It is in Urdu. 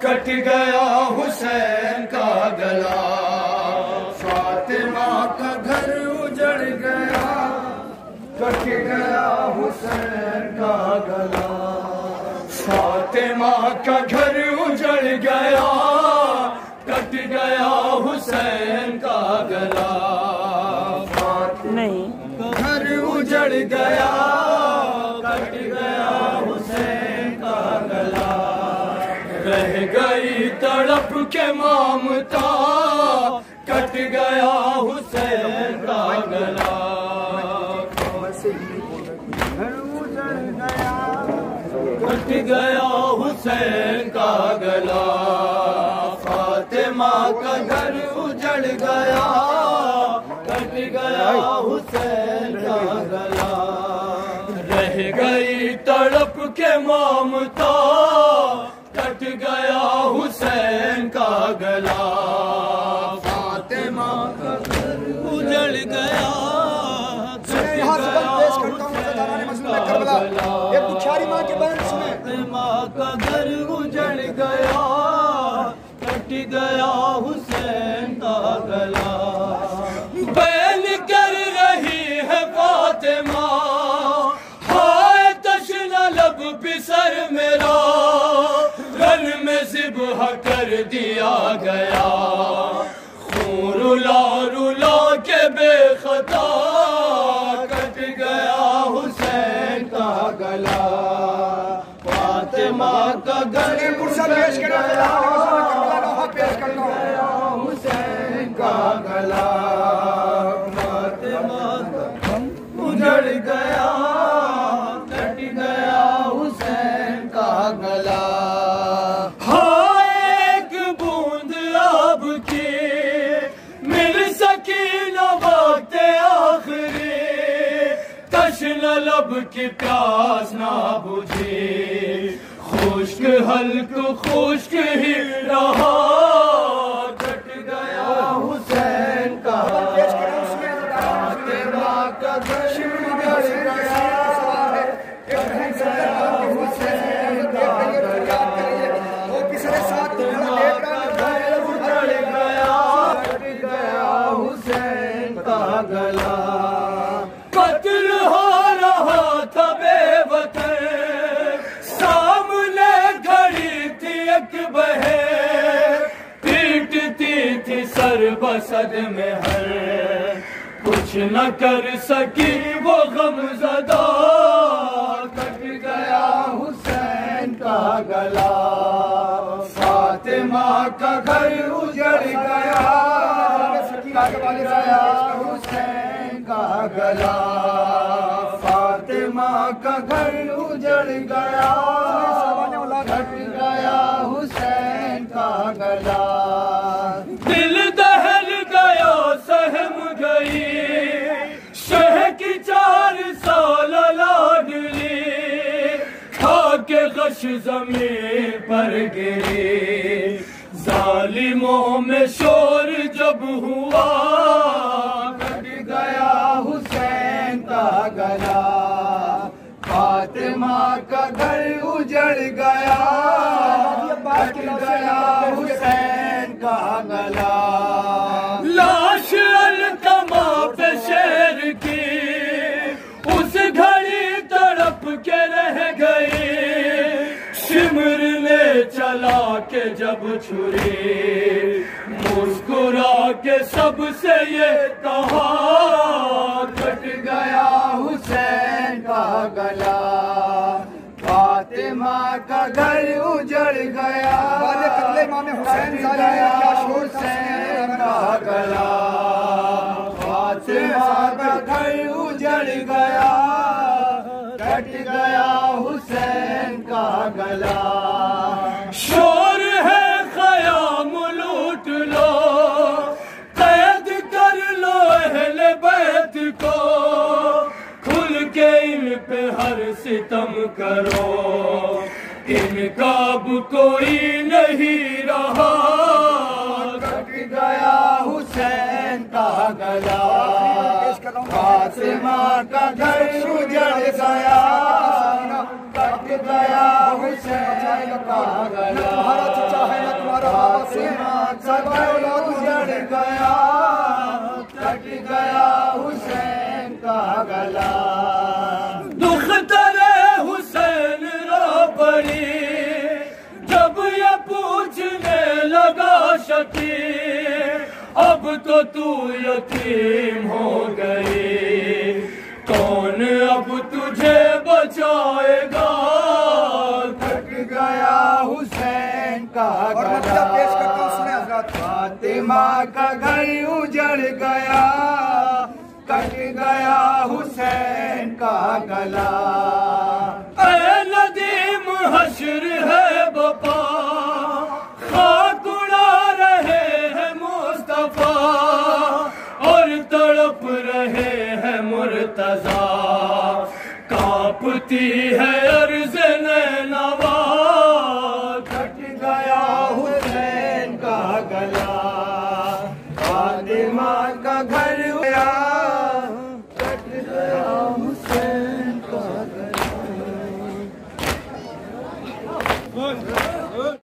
کٹ گیا حسین کا گلا فاطمہ کا گھر اجڑ گیا کٹ گیا حسین کا گلا فاطمہ کا گھر اجڑ گیا کٹ گیا حسین کا گلا نہیں۔ گھر اجڑ گیا۔ کے مامتا کٹ گیا حسین کا گلا۔ کٹ گیا حسین کا گلا۔ فاطمہ کا گھر اجڑ گیا۔ کٹ گیا حسین کا گلا۔ رہ گئی تڑپ کے مامتا فاطمہ کا گھر اجڑ گیا یہاں بند پیش کرتا ہوں کربلا ایک سنیں۔ ماں کا گھر اجڑ گیا کٹ گیا حسین کا گلا۔ ذبح کر دیا گیا خون رلا رلا کے بے خطا کٹ گیا حسین کا گلا فاطمہ کا گھر ایک پرسہ پیش کریں حضرت دوران مظلوم کربلا لوحہ پیش کرتا ہوں تشن لب کی پیاس نہ بجھی خشک ہلک خشک ہی رہا۔ کٹ گیا حسین کا۔ تھی ایک بہن پیٹتی تھی سر بسد میں ہر۔ کچھ نہ کر سکی وہ غم زدہ۔ کٹ گیا حسین کا گلا۔ فاطمہ کا گھر اجڑ گیا۔ کٹ گیا حسین کا گلا۔ فاطمہ کا گھر اجڑ گیا۔ زمین پر گری۔ ظالموں میں شور جب ہوا کٹ گیا حسین کا گلا۔ فاطمہ کا گھر اجڑ گیا چلا کے جب چھری مسکرا کے سب سے یہ کہا کٹ گیا حسین کا گلا۔ فاطمہ کا گھر اجڑ گیا۔ حسین حسین کا گلا۔ فاطمہ کا گھر اجڑ گیا کٹ گیا حسین کا گلا۔ ستم کرو۔ ان کا اب کوئی نہیں رہا۔ کٹ گیا حسین کا گلا۔ فاطمہ کا گھر اجڑ گیا۔ کٹ گیا حسین کا گلا۔ اجڑ اب تو تو یتیم ہو گئی۔ کون اب تجھے بچائے گا؟ تھک گیا حسین کا حضرات؟ فاطمہ کا گھر اجڑ گیا۔ کٹ گیا حسین کا گلا۔ مرتضی کانپتی ہے عرض نینوا گھٹ گیا حسین کا گلا فاطمہ کا گھر